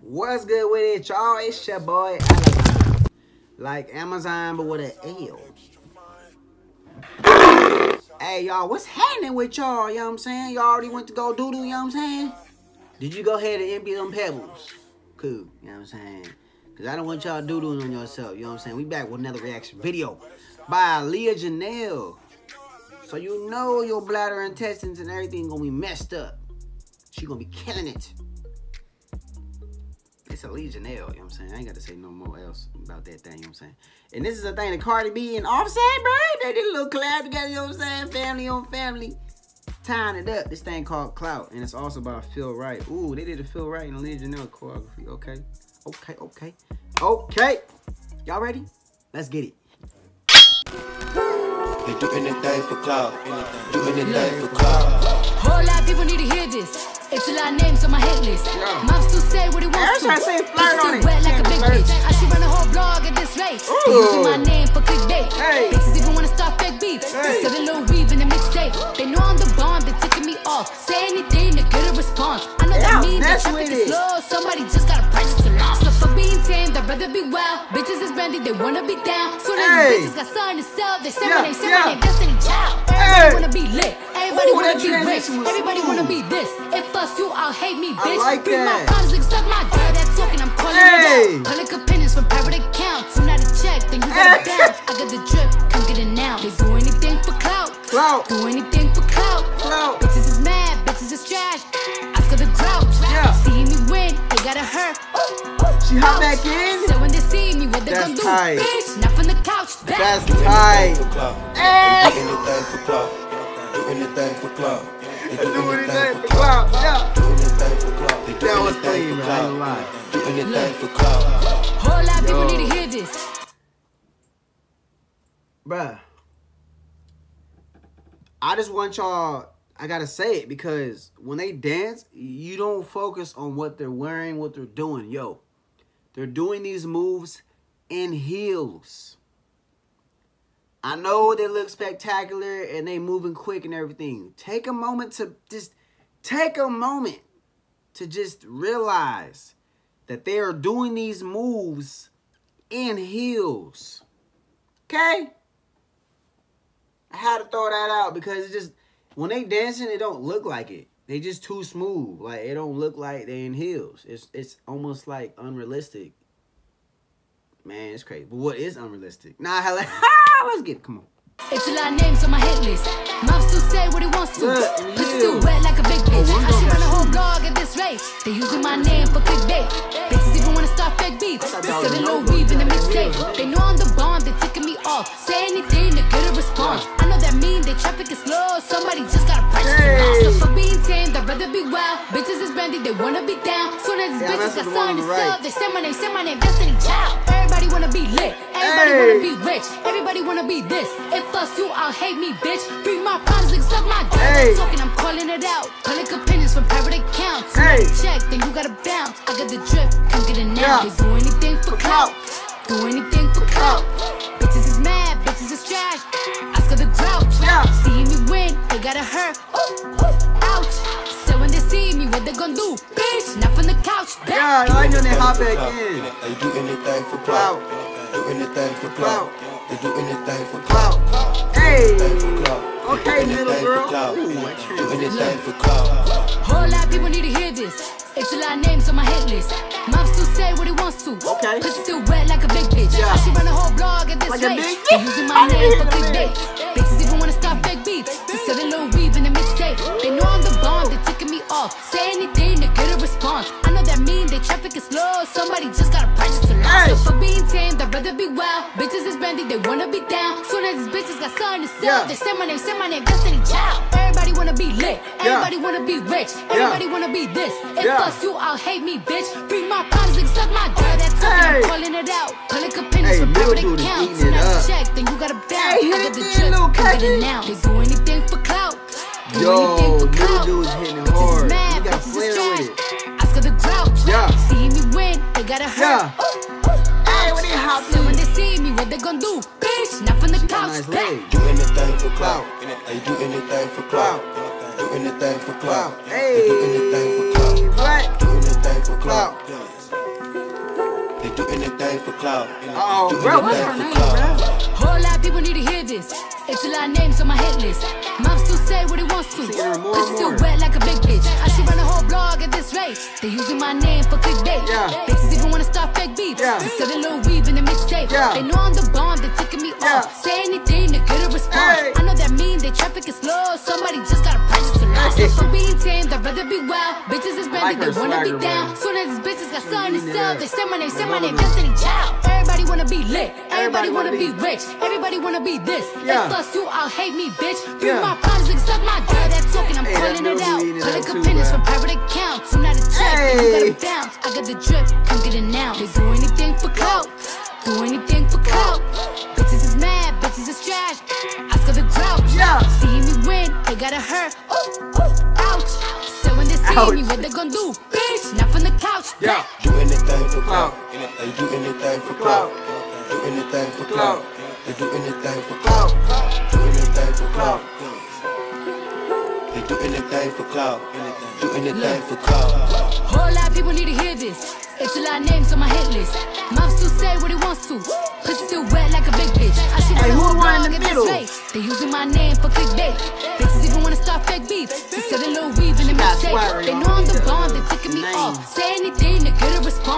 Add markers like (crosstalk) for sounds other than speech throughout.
What's good with it, y'all? It's your boy Alazon. Like Amazon, but with an L. Hey, y'all, what's happening with y'all? You know what I'm saying? Y'all already went to go doodle, you know what I'm saying? Did you go ahead and empty them pebbles? Cool, you know what I'm saying? Because I don't want y'all doodling on yourself, you know what I'm saying? We back with another reaction video by Aliya Janell. So you know your bladder, intestines, and everything gonna be messed up. She gonna be killing it. It's a Aliya Janell, you know what I'm saying? I ain't got to say no more else about that thing, you know what I'm saying? And this is a thing that Cardi B and Offset, bro, they did a little collab together, you know what I'm saying? Family on family. Tying it up. This thing called Clout. And it's also about Phil Wright. Ooh, they did a Phil Wright in Aliya Janell choreography. Okay. Okay, okay. Okay. Y'all ready? Let's get it. They do anything for clout. Do anything for clout. Whole lot of people need to hear this. It's a lot of names on my hit list. Yeah. Mom still say what he wants Every to. say It's flirt still on it, wet like a big flirt. bitch. I should run a whole blog at this rate. They using my name for clickbait. Hey. Bitches Brandy, they wanna be down. Soon as Hey. these bitches got something to sell, they say Yeah, my name, say yeah. my name, Destiny Child. Hey. Everybody wanna be lit. Everybody Ooh, wanna be rich. Everybody wanna be this. If us you, I'll hate me, bitch. I like my that. problems, like suck my dick. That talking, I'm calling Hey. it out. Public opinions from private accounts. You not a check, then you gotta Hey. bounce. I got the drip, come get it now. They do anything for clout. Clout. Do anything for clout. Clout. Bitches is mad, bitches is trash. Oscar the grouch. Yeah. See me win, they gotta hurt. She hop back in? Tight. Bitch, not from the couch. Back. That's Do tight. anything for clout. Eh. Hey. Do anything for clout. (laughs) Do anything for clout. They Do anything for clout. Yeah. Do anything for clout. They do That was anything clean, for bro. I ain't gonna clout. lie. Do anything for clout. Whole lot of people Yo. need to hear this. Bruh. I just want y'all, I gotta say it because when they dance, you don't focus on what they're wearing, what they're doing. Yo, they're doing these moves in heels. I know they look spectacular and they moving quick and everything. Take a moment to just take a moment to just realize that they are doing these moves in heels. Okay? I had to throw that out because it just when they dancing, it don't look like it. They just too smooth. Like it don't look like they in heels. It's it's almost like unrealistic. Man, it's crazy. But what is unrealistic? Nah, (laughs) hell, (laughs) (laughs) let's get it. Come on. It's a lot of names on my hit list. Mom still say what he wants to. Look, and Pussy you. still wet like a big oh, bitch. Oh, one I should run a whole shoes. blog at this rate. They using my name for clickbait. Bitches even wanna start fake beef. thought that Sell was a a little no-go. weave in the Yeah, mixtape. They know I'm the bomb, they taking me off. Say anything to get a response. I know that mean they traffic is slow. Somebody just gotta practice Hey. to launch. So for being tamed, I'd rather be wild. Bitches is brandy, they wanna be down. Soon as these Yeah, bitches that's got the one on something to the sell, they say my name, say my name, Destiny Child. Everybody wanna be lit. Everybody Hey. wanna be rich. Everybody wanna be this. If us you, I'll hate me, bitch. Bring my problems, like suck my dick. Hey. Talking, I'm calling it out. Public opinions from private accounts. Hey. check, then you gotta bounce. I got the drip, come get it now. Yeah. They do anything for clout. Do anything for clout. Bitches is mad, bitches is trash. Oscar the grouch. Yeah. See me win, they gotta hurt. Ouch. So when they see me, what they gonna do? Bitch, not Yeah, I like when they hop back Clout. in. They do anything for Clout. clout. Do anything for Clout. clout. They do anything for Clout. clout. Hey. Anything for clout. Okay, Do middle anything girl. for clout. Ooh, Do anything for clout. Whole lot of people need to hear this. It's a lot of names on my hit list. Mom still say what he wants to. Okay. Pussy still wet like a big bitch. Yeah. I should run a whole blog at this Like a rate. big They bitch? using my name for the clickbait. Bitches even wanna start fake beef. To sell a little weave in the mixtape. They know I'm the bomb, they taking me off. Say anything for being tamed, I'd rather be wild. Bitches is brandy, they wanna be down. Soon as these bitches got something to sell, Yeah. they say my name, say my name, Destiny Child. Everybody wanna be lit. Yeah. Everybody wanna be rich. Everybody wanna be this. If Yeah. us you, I'll hate me, bitch. Bring my problems, like suck my dick. That talking, Hey. I'm calling it out. Public opinions Hey, from middle private dude is accounts. eating it You not up. check, then you gotta bounce. Hey, I got the drip, come get it now. They do anything for clout. Do Yo, anything for clout. dude's hitting it Bitches is mad, bitches is trash. Oscar the grouch. Yeah. See me win, they gotta hurt. Yeah gon' do, bitch? Not from the couch. Nice do anything for clout. Hey, do anything for clout. Do anything for clout. Hey, do anything for clout. What? Do anything for clout. They do anything for clout. Oh, bro, what's her name, bro? Whole lot of people need to hear this. It's a lot of names on my hit list. Mom still say what he wants to. Singing her Cause and still wet like a big bitch. I should run a whole blog at this rate. They using my name for clickbait. Yeah. Bitches even wanna start fake beef. Yeah. Instead of little weave in the mixtape. Yeah. They know I'm the bomb, they ticking me Yeah. off. Say anything to get a response. Hey. I know that mean they traffic is slow. Somebody just gotta purchase a lot. Hey. For being tame, I'd rather be wild. Bitches is like branded, they wanna be down. man. Soon as these bitches got something to leaning sell, they say my name, say my name. Destiny Child. Everybody wanna be lit. Everybody Everybody wanna wanna be be- rich. Everybody wanna be this. Yeah. They fuss you, I'll hate me, bitch. Free Yeah. my problems, suck my dick. That talking, I'm Hey, calling it out. Public opinions from private accounts. I'm not a check, Hey. you gotta bounce. I got the drip, come get it now. They do anything for clout. Do anything for clout. Bitches is mad, bitches is trash. Oscar the grouch. Yeah. See me win, they gotta hurt. Ooh, ooh, ouch. So when they see Ouch. me, what they gonna do? Bitch, not from the couch. Yeah. Do anything for clout. Clout. They do anything for Clout. clout. Do anything for Clout. clout. They do anything for Clout. clout. Do anything for Clout. clout. They do anything for clout. Do anything for clout. Whole lot of people need to hear this. It's a lot of names on my hit list. Mom still say what he wants to. Pussy still wet like a big bitch. I should Hey, run who whole the one in the middle? They using my name for clickbait. Bitches even wanna start fake beef. Instead of little weave in the got mixtape. swagger, They know I'm the bomb. They taking me off. Say anything to get a response.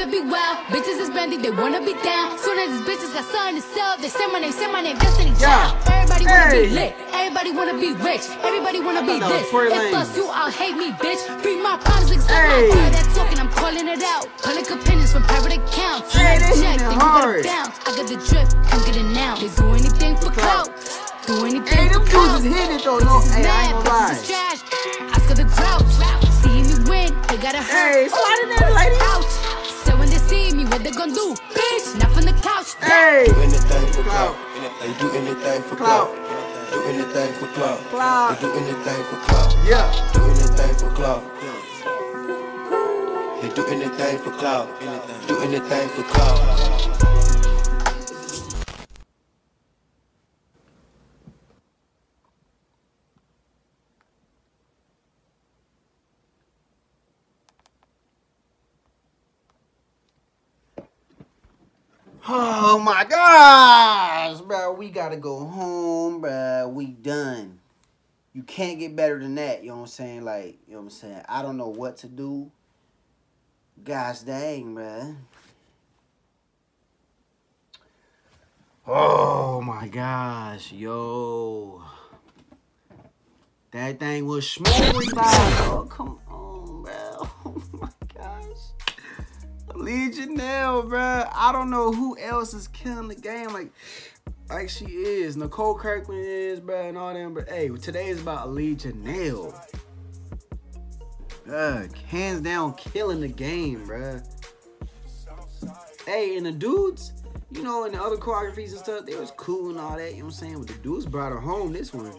Right. tame, I'd rather be wild. Bitches is brandy, they wanna be down. Soon as these bitches got something to sell, they say my name, say my name, Destiny Yeah. Everybody wanna be lit. Everybody wanna be rich. Everybody wanna be this. If us you, I'll hate me, bitch. Free my problems, like Hey. my that talking, I'm calling it out. Public opinions from private accounts. Hey, check, then you gotta bounce. I got the drip, come get it now. They do anything for Clout. Do anything Hey, for them clout. dudes is hitting it though. No, hey, I ain't gonna lie. is trash. Oscar the grouch. See me win, they gotta hurt. Hey, slide in there, lady. Ouch. What they gonna do? Bitch, not from the couch. Hey. Do anything for Clout. clout. They do anything for Clout. clout. Do anything for clout. Clout. They do anything for clout. Yeah. Do anything for clout. They do anything for clout. Do anything for clout. Oh my gosh, bro. We gotta go home, bro. We done. You can't get better than that. You know what I'm saying? Like, you know what I'm saying? I don't know what to do. Gosh dang, bro. Oh my gosh, yo. That thing was smooth, bro. Oh, come on, bro. (laughs) Janell, bruh. I don't know who else is killing the game like like she is. Nicole Kirkland is, bruh, and all them. But hey, today is about Aliya Janell. Hands down killing the game, bruh. Hey, and the dudes, you know, in the other choreographies and stuff, they was cool and all that, you know what I'm saying? But the dudes brought her home this one.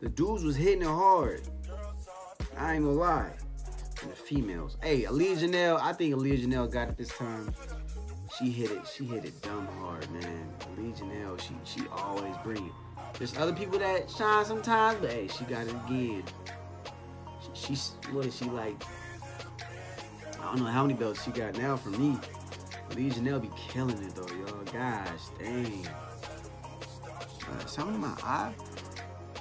The dudes was hitting it hard. I ain't gonna lie the females. Hey, Aliya Janell, I think Aliya Janell got it this time. She hit it. She hit it dumb hard, man. Aliya Janell, she she always bring it. There's other people that shine sometimes, but hey, she got it again. She, she's what is she like? I don't know how many belts she got now from me. Aliya Janell be killing it though, y'all. Gosh, dang. Uh, something in my eye.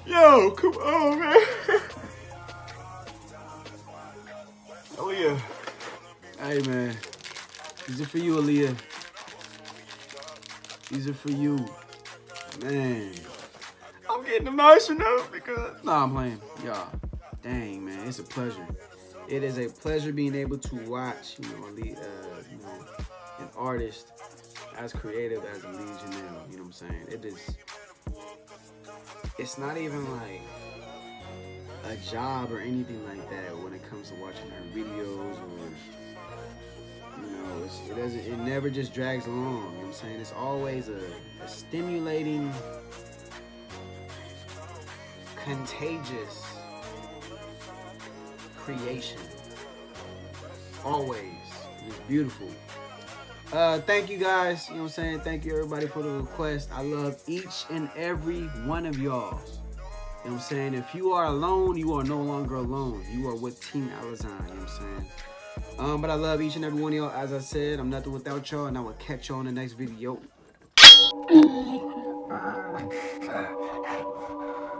Yo, come on, man. (laughs) Aliya. Hey, man. These are for you, Aliya. These are for you. Man. I'm getting emotional because. Nah, I'm playing. Y'all. Dang, man. It's a pleasure. It is a pleasure being able to watch, you know, Aliya, uh, you know, an artist as creative as Aliya Janell. You know what I'm saying? It is. It's not even like a job or anything like that when it comes to watching her videos or you know it doesn't it never just drags along you know i'm saying it's always a, a stimulating contagious creation always it's beautiful Uh, thank you guys. You know I'm saying? Thank you everybody for the request. I love each and every one of y'all. You know what I'm saying? If you are alone, you are no longer alone. You are with Team Alazon. You know what I'm saying? Um, but I love each and every one of y'all. As I said, I'm nothing without y'all, and I will catch y'all in the next video. (laughs)